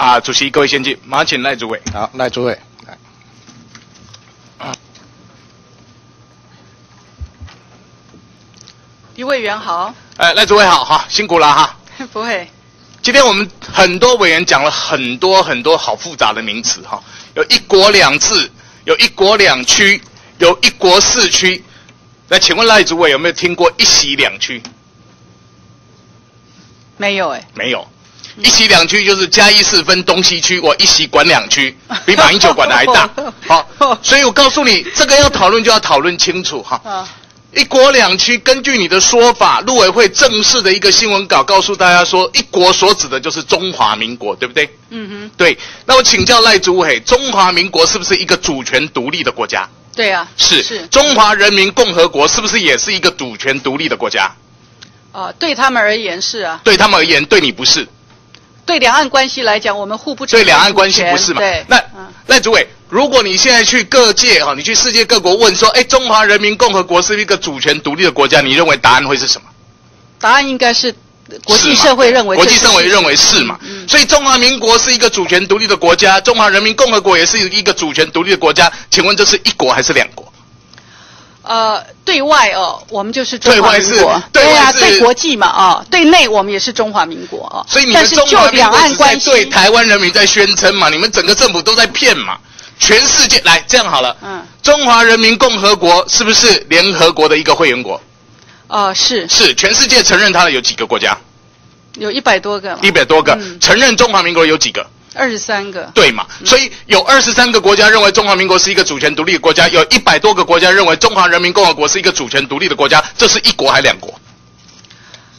啊，主席，各位先进，马上请赖主委。好，赖主委，来李委员好，哎，赖主委好哈，辛苦了哈。不会，今天我们很多委员讲了很多很多好复杂的名词哈，有一国两制，有一国两区，有一国四区。那请问赖主委有没有听过一席两区？没有哎，没有。一席两区就是嘉义市分东西区，我一席管两区，比马英九管的还大。好，所以我告诉你，这个要讨论就要讨论清楚哈。啊，一国两区，根据你的说法，陆委会正式的一个新闻稿告诉大家说，一国所指的就是中华民国，对不对？嗯哼，对。那我请教赖主委，中华民国是不是一个主权独立的国家？对啊，是。是，中华人民共和国是不是也是一个主权独立的国家？啊，对他们而言是啊，对他们而言，对你不是。对两岸关系来讲，我们互不对两岸关系不是嘛？对，那嗯赖主委，如果你现在去各界哈，你去世界各国问说，哎，中华人民共和国是一个主权独立的国家，你认为答案会是什么？答案应该是国际社会认为国际社会认为是嘛？嗯所以中华民国是一个主权独立的国家，中华人民共和国也是一个主权独立的国家。请问这是一国还是两国？呃，对外哦，我们就是中华民国，对外啊，是对国际嘛啊，对内我们也是中华民国啊。所以你们中华民两国只在岸关系，对台湾人民在宣称嘛？你们整个政府都在骗嘛？全世界来这样好了，嗯，中华人民共和国是不是联合国的一个会员国？呃，是是，全世界承认它的有几个国家？有一百多个嘛，一百多个。嗯承认中华民国有几个？二十三个，对嘛？所以有二十三个国家认为中华民国是一个主权独立的国家，有一百多个国家认为中华人民共和国是一个主权独立的国家，这是一国还两国？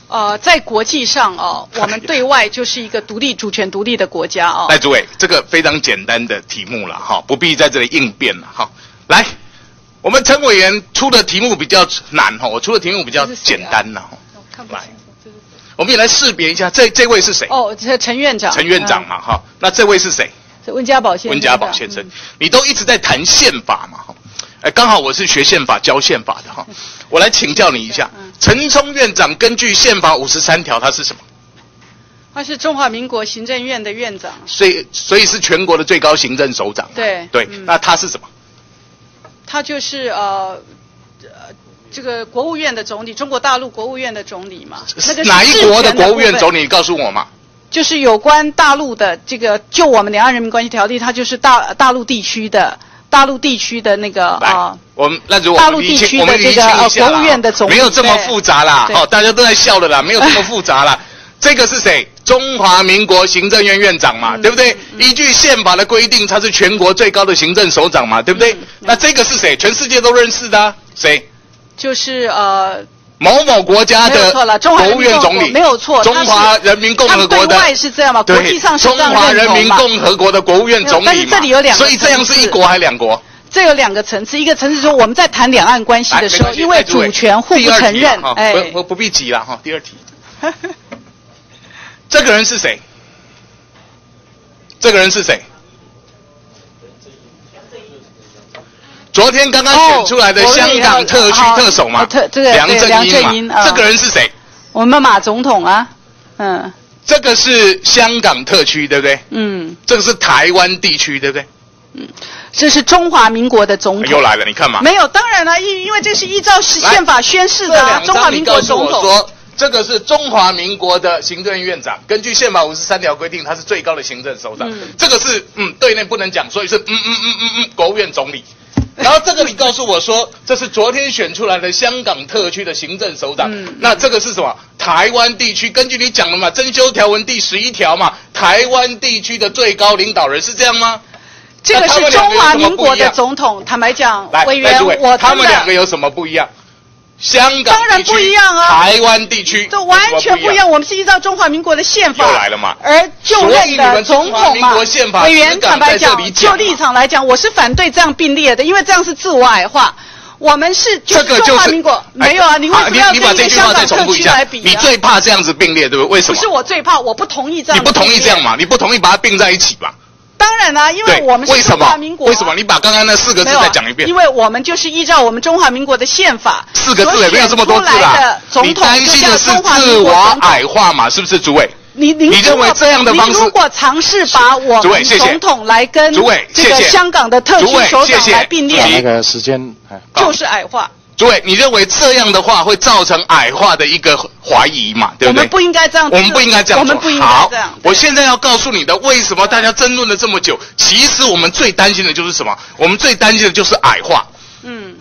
呃，在国际上哦，我们对外就是一个独立、主权独立的国家哦。来，诸位，这个非常简单的题目了哈，不必在这里应变了哈。来，我们陈委员出的题目比较难哈，我出的题目比较简单了哈。来看不清楚这是谁我们也来识别一下，这这位是谁？哦，这陈院长。陈院长嗯，嘛哈。那这位是谁？这温家宝先生。温家宝先生嗯，你都一直在谈宪法嘛哈。哎，刚好我是学宪法、教宪法的哈，我来请教你一下嗯，陈冲院长根据宪法五十三条，他是什么？他是中华民国行政院的院长。所以所以是全国的最高行政首长嘛。对对，嗯那他是什么？他就是呃。呃这个国务院的总理，中国大陆国务院的总理嘛，那个哪一国的国务院总理？告诉我嘛。就是有关大陆的这个，就我们两岸人民关系条例，它就是大大陆地区的大陆地区的那个来啊，，我们那如果大陆地区的这个呃一下啦国务院的总理没有这么复杂啦，对好，大家都在笑的啦，没有这么复杂啦。这个是谁？中华民国行政院院长嘛，嗯对不对？依据宪法的规定，他是全国最高的行政首长嘛，对不对？嗯那这个是谁？全世界都认识的啊、谁？就是呃，某某国家的国务院总理，没有错，中华人民共和国的对外是这样嘛，国对际上是中华人民。共和国的国务院总理嘛。但是这里有两个所以这样是一国还两国？这有两个层次，一个层次是说我们在谈两岸关系的时候，因为主权互不承认哎，不不不必急了哈。第二题，这个人是谁？这个人是谁？昨天刚刚选出来的哦香港特区哦特首嘛哦特，这个梁振英嘛，这个人是谁？我们马总统啊，嗯这个是香港特区，对不对？嗯，这个是台湾地区，对不对？嗯这是中华民国的总统。又来了，你看嘛。没有，当然了，因因为这是依照是宪法宣誓的、中华民国总统。我说，这个是中华民国的行政院院长，根据宪法五十三条规定，他是最高的行政首长。嗯这个是嗯对内不能讲，所以是嗯嗯嗯嗯嗯国务院总理。然后这个你告诉我说，这是昨天选出来的香港特区的行政首长。嗯那这个是什么？台湾地区，根据你讲的嘛，征修条文第十一条嘛，台湾地区的最高领导人是这样吗？这个是中华民国的总统。坦白讲来，，委员我他们两个有什么不一样？香港当然不一样啊台湾地区这完全不一样。我们是依照中华民国的宪法来了嘛而就任的总统嘛委员坦白讲就立场来讲，我是反对这样并列的，因为这样是自我矮化。我们是就这个就是中华民国没有啊？你为什么要跟一个香港特区来比？啊？你最怕这样子并列，对不对？为什么不是？我最怕，我不同意这样。你不同意这样？嘛？你不同意把它并在一起嘛？当然啦、因为，我们是中为什么华民国啊。为什么？你把刚刚那四个字再讲一遍因。为我们就是依照我们中华民国的宪法，四个字也没有这么多字所选出来啦的。总你统担心的就叫中华自我民国矮化嘛？是不是，诸位？你您你认为这样的方式您如果尝试把我们总统来跟这个香港的特区首长来并列，那个时间，哎就是矮化。诸位，你认为这样的话会造成矮化的一个怀疑嘛？对不对？我们不应该这样，我们不应该这样做。我们不应该好这样。我现在要告诉你的，为什么大家争论了这么久？其实我们最担心的就是什么？我们最担心的就是矮化。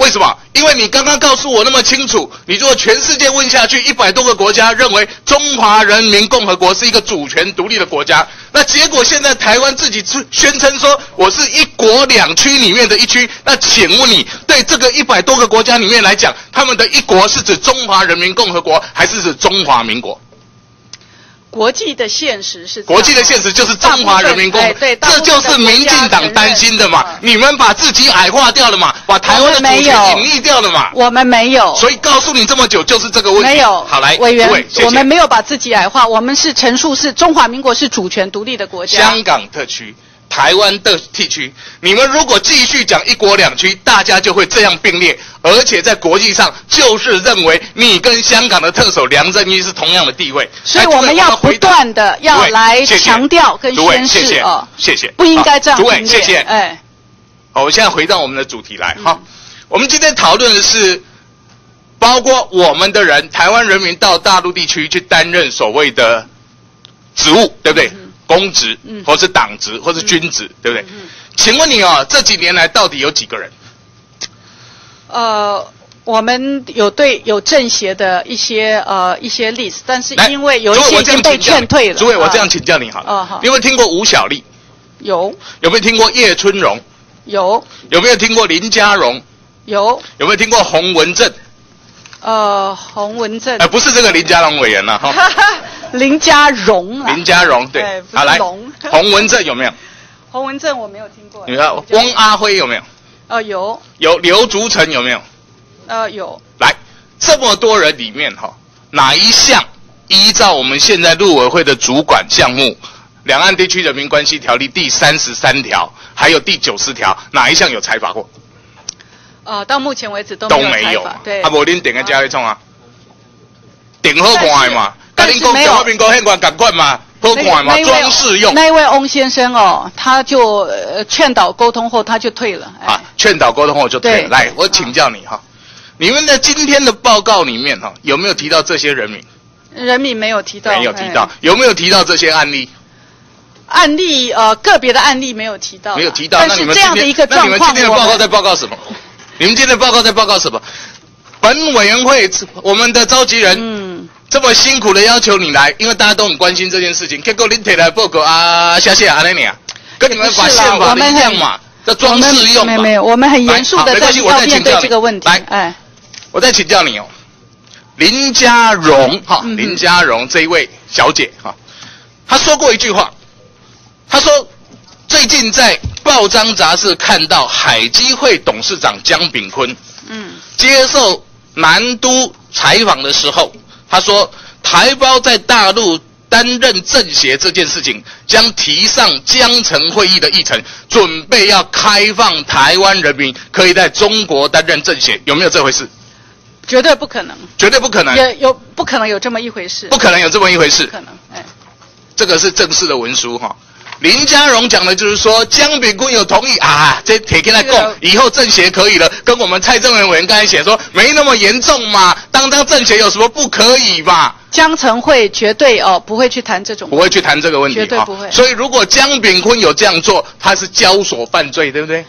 为什么？因为你刚刚告诉我那么清楚，你如果全世界问下去，一百多个国家认为中华人民共和国是一个主权独立的国家，那结果现在台湾自己自宣称说我是一国两区里面的一区，那请问你对这个一百多个国家里面来讲，他们的一国是指中华人民共和国，还是指中华民国？国际的现实是国际的现实就是中华人民共和国，这就是民进党担心的嘛嗯。你们把自己矮化掉了嘛，把台湾的主权隐匿掉了嘛。我们没有，所以告诉你这么久就是这个问题。没有。好来，委员，谢谢我们没有把自己矮化，我们是陈述是中华民国是主权独立的国家。香港特区、台湾的地区，你们如果继续讲一国两区，大家就会这样并列，而且在国际上就是认为你跟香港的特首梁振英是同样的地位。所以我们要不断的要来强调跟宣谢谢示哦，谢谢，不应该这样好诸位，谢谢。哎，好，我现在回到我们的主题来嗯哈。我们今天讨论的是，包括我们的人，台湾人民到大陆地区去担任所谓的职务，对不对？嗯公职嗯，或是党职，或是军职，对不对？嗯请问你哦，这几年来到底有几个人？呃，我们有对有政协的一些呃一些 list，但是因为有一些已经被劝退了。诸位，我这样啊请教你好了。哦好你有没有听过吴小莉？有有没有听过叶春荣？有有没有听过林佳荣？有有没有听过洪文正？呃洪文正呃，，不是这个林佳荣委员了哈。林家荣啊，林家荣对好来，龙 洪文正有没有？洪文正我没有听过。你看翁阿辉有没有？呃有有刘竹成有没有？呃有来，这么多人里面哈，哪一项依照我们现在陆委会的主管项目《两岸地区人民关系条例》第三十三条，还有第九十条，哪一项有采访过？呃到目前为止都都没有没有对。啊，无恁点个家去创啊？顶好看的嘛，但跟恁讲是没有中华民国宪管赶快嘛，装饰用那一位翁先生哦，他就呃劝导沟通后，他就退了。哎、啊，劝导沟通后就退了。来，我请教你哈，你们的今天的报告里面哈，有没有提到这些人名？人民没有提到，没有提到哎。有没有提到这些案例？案例呃个别的案例没有提到，没有提到。但那你们是这样的一个状况，那你们今天的报告在报告什么？你们今天的报告在报告什么？本委员会我们的召集人嗯，这么辛苦的要求你来，因为大家都很关心这件事情，结果你提来报告啊，谢谢阿，那尼啊，跟你们把宪法的一样嘛，这装们饰用嘛。没有没有，我们很严肃的在要面对这个问题。来哎，我再请教你哦，林家荣哈，林家荣这一位小姐哈，她说过一句话，她说最近在报章杂志看到海基会董事长江炳坤嗯。接受南都采访的时候，他说台胞在大陆担任政协这件事情将提上江城会议的议程，准备要开放台湾人民可以在中国担任政协，有没有这回事？绝对不可能，绝对不可能，也有不可能有这么一回事，不可能有这么一回事不。可能，哎，这个是正式的文书哈。林家荣讲的就是说，江炳坤有同意啊，这铁跟他供，以后政协可以了。跟我们蔡政委委员刚才写说，没那么严重嘛，当当政协有什么不可以嘛？江城会绝对哦不会去谈这种不，会去谈这个问题哈绝对不会所以如果江炳坤有这样做，他是交所犯罪，对不对？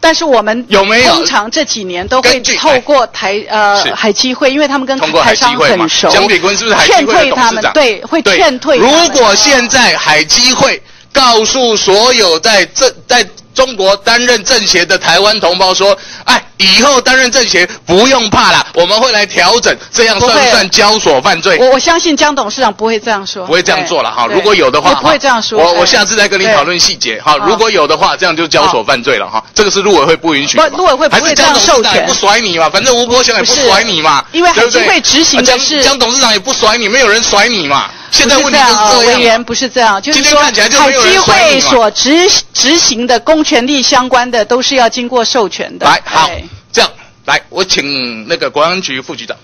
但是我们有没有通常这几年都会透过台呃海基会，因为他们跟台商很，熟，江炳坤是不是海基劝会的退他们董事长？，对，会劝退他们。如果现在海基会告诉所有在政在中国担任政协的台湾同胞说，哎，以后担任政协不用怕了，我们会来调整，这样算不算交所犯罪？我我相信江董事长不会这样说，不会这样做了哈。如果有的话，不会这样说。我我哎下次再跟你讨论细节哈。如果有的话，这样就交所犯罪了哈。这个是陆委会不允许陆委会不会还是江董事长这样授权也不甩你嘛，反正吴伯雄也不甩你嘛，因为对不对海基会执行的是江董事长也不甩你，没有人甩你嘛。现在问题是这样。委员不是这样，就是说，海机会所执执行的公权力相关的，都是要经过授权的。来，好，这样，来，我请那个公安局副局长。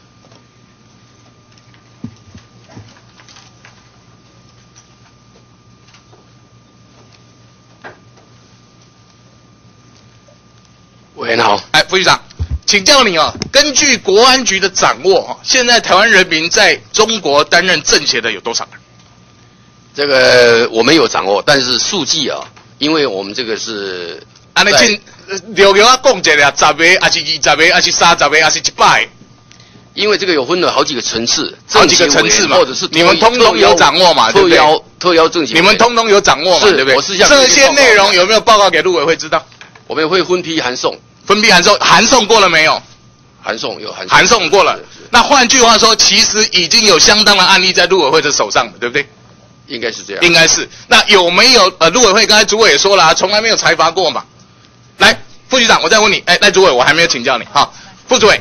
委员好，哎，副局长，请教你啊，根据国安局的掌握哈，现在台湾人民在中国担任政协的有多少人？这个我没有掌握，但是数据啊，因为我们这个是在安尼请留给我讲一下，十个还是二十个还是三十个还是一百？因为这个有分了好几个层次，好几个层次嘛或者是你们通通有掌握嘛对不对特邀特邀政协，你们通通有掌握嘛？是对不对？我私下这些给你报告内容有没有报告给陆委会知道？我们会分批函送，分批函送，函送过了没有？函送有函函送过了。那换句话说，其实已经有相当的案例在陆委会的手上了，对不对？应该是这样。应该是。那有没有呃，陆委会刚才主委也说了、啊，从来没有裁罚过嘛。来，副局长，我再问你，哎，赖主委，我还没有请教你哈。副主委，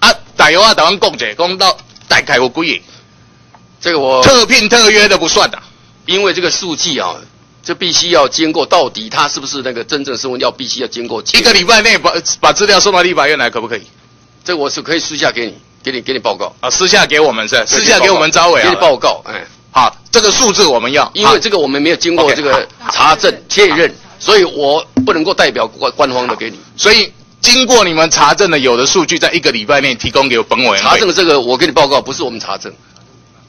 啊，打油啊，打完共者公到大概有几个？这个我特聘特约的不算的。因为这个数据啊，这必须要经过到底他是不是那个真正身份，要必须要经过一个礼拜内把把资料送到立法院来，可不可以？这我是可以私下给你，给你给你报告，啊，私下给我们是，私下给我们招委给你啊。报告，哎，好，这个数字我们要，因为这个我们没有经过这个查证确认，所以我不能够代表官官方的给你。所以经过你们查证的有的数据，在一个礼拜内提供给本委员查证的这个，我给你报告，不是我们查证，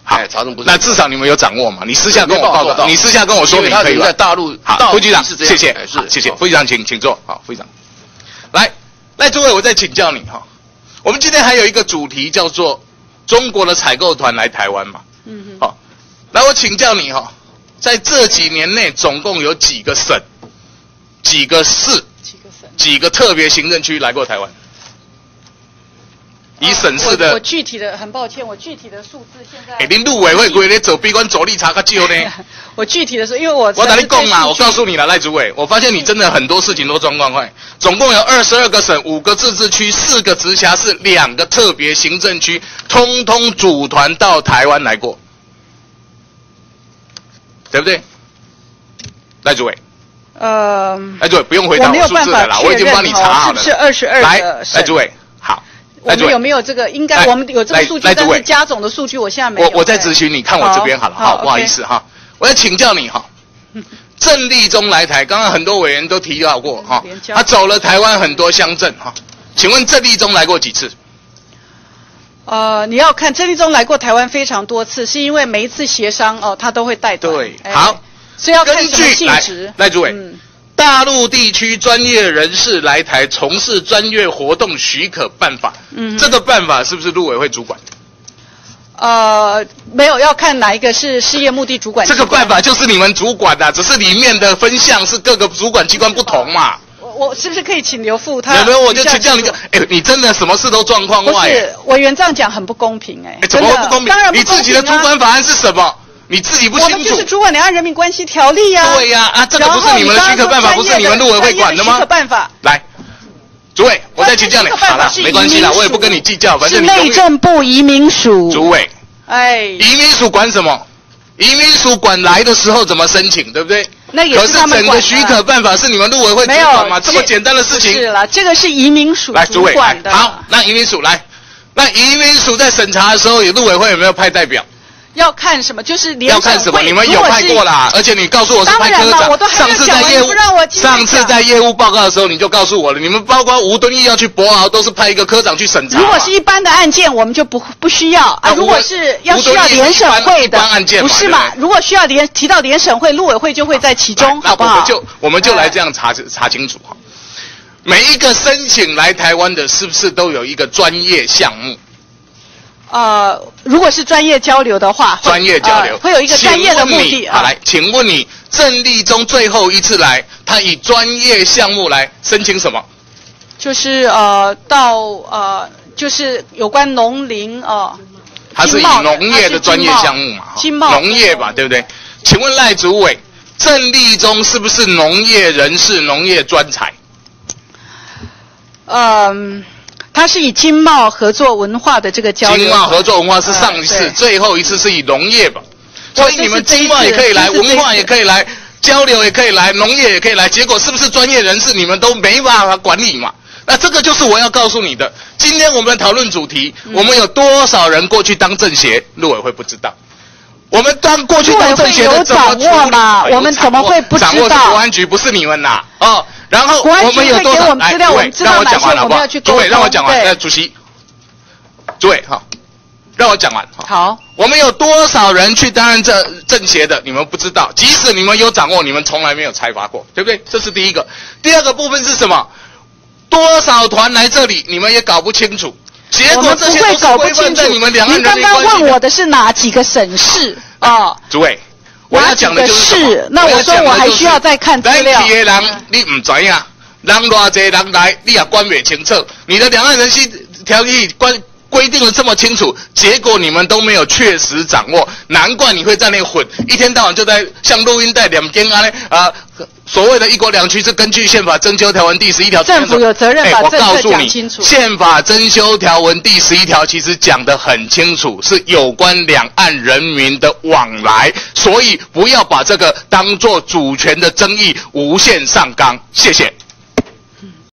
好哎，查证不是那至少你们有掌握嘛？你私下跟我报告，你私下跟我说明可以吧因为他在？大陆，好，副局长，谢谢谢谢，好副局长，请请坐。好，副局长，来，赖诸位，我再请教你哈。我们今天还有一个主题叫做中国的采购团来台湾嘛？嗯嗯，好，来我请教你哈，在这几年内总共有几个省、几个市、几个省？几个特别行政区来过台湾？以省市我我，具体的很抱歉，我具体的数字现在。哎，您陆委会规咧走闭关走力查较少呢？我具体的是，因为我我跟你讲嘛，我告诉你，了，赖主委，我发现你真的很多事情都状况坏。总共有二十二个省、五个自治区、四个直辖市、两个特别行政区，通通组团到台湾来过，对不对？赖主委，呃，赖主委不用回答我数字了啦，我已经帮你查好了。是不是二十二赖主委，好，我们有没有这个？应该我们有这个数据，但是加总的数据我现在没有。我我在咨询你，看我这边好了，好，不好意思哈，我要请教你哈。郑立中来台，刚刚很多委员都提到过哈他走了台湾很多乡镇哈。请问郑立中来过几次？呃，你要看郑立中来过台湾非常多次，是因为每一次协商哦，他都会带队。对哎好，所以要看根什么据来性质。赖主委嗯，大陆地区专业人士来台从事专业活动许可办法，嗯这个办法是不是陆委会主管？呃，没有要看哪一个是事业目的主管。这个办法就是你们主管的，只是里面的分项是各个主管机关不同嘛。我我是不是可以请刘副他？有没有？我就请教你个哎，你真的什么事都状况不外。不是委员这样讲很不公平哎、哎，怎么不公平？当然不你自己的主管法案是什么？你自己不清楚我们就是。主管两岸人民关系条例呀、对呀啊，这个不是你们的许可办法，不是你们陆委会管的吗许可？办法。来，主委，我再请教你。好了，没关系啦，移民署我也不跟你计较，反正你内政部移民署。主委，哎，移民署管什么？移民署管来的时候怎么申请，对不对？那也可是整他们管的个许可办法是你们陆委会主管嘛？这么简单的事情，是了，这个是移民署来，主委，管的。来好，那移民署来，那移民署在审查的时候，有陆委会有没有派代表？要看什么？就是联要看什么？你们有派过？啦，而且你告诉我是派科长。上次在业务上次在业务报告的时候，你就告诉我了，你们包括吴敦义要去博鳌，都是派一个科长去审查。如果是一般的案件，我们就不不需要啊。如果是要需要联审会的案件不是嘛如果需要联提到联审会，陆委会就会在其中，好不好？那我们就我们就来这样。样查查清楚哈。每一个申请来台湾的，是不是都有一个专业项目？呃，如果是专业交流的话，会专业交流、呃会有一个专业的目的。好，来，请问你郑立中最后一次来，他以专业项目来申请什么？就是呃，到呃，就是有关农林呃，他是以农业的专业项目嘛？哈经贸农业吧，对不对？请问赖主委，郑立中是不是农业人士、农业专才？嗯、它是以经贸合作文化的这个交流。经贸合作文化是上一次，呃最后一次是以农业吧？所以你们经贸也可以来，文化也可以来，交流也可以来，农业也可以来。结果是不是专业人士你们都没办法管理嘛？那这个就是我要告诉你的。今天我们讨论主题，嗯我们有多少人过去当政协，陆委会不知道。我们当过去当政协的怎么处理陆委会有掌握嘛我们怎么会不知道掌握是国安局，不是你们呐。哦，然后我们有多少？来，我们资料，诸位让我讲完好不好我们要去？沟诸位让我讲完。对来，主席，诸位好，让我讲完哈。好，我们有多少人去担任这政协的？你们不知道，即使你们有掌握，你们从来没有采罚过，对不对？这是第一个。第二个部分是什么？多少团来这里，你们也搞不清楚。结果这些都是规搞不清楚。范在你们两岸人民刚刚问我的是哪几个省市啊？诸位，我要讲的就是那我说我还需要再看资料。咱去的人你唔知呀，人偌济人来，你也管不清楚。你的两岸人心条例关规定的这么清楚，结果你们都没有确实掌握，难怪你会在那混，一天到晚就在像录音带两边啊嘞啊。所谓的一国两区是根据宪法征修条文第十一条。政府有责任把政策讲清楚宪法征修条文第十一条其实讲得很清楚，是有关两岸人民的往来，所以不要把这个当做主权的争议无限上纲。谢谢。